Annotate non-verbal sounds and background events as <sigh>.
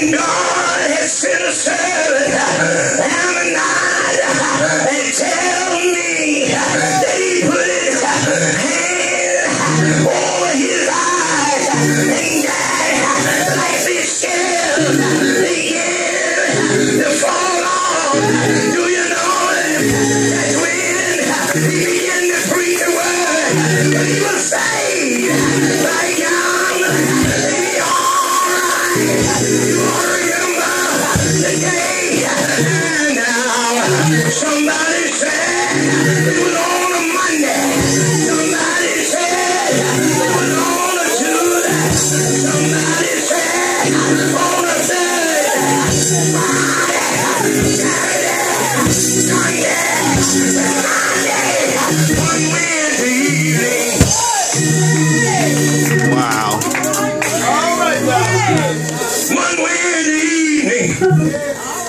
And God has sent a servant night and tell me that he put his hand over his eyes and that like this shell began to fall off. Do you know that's when he alright. You remember the Monday. Evening. Wow. <laughs> Evening,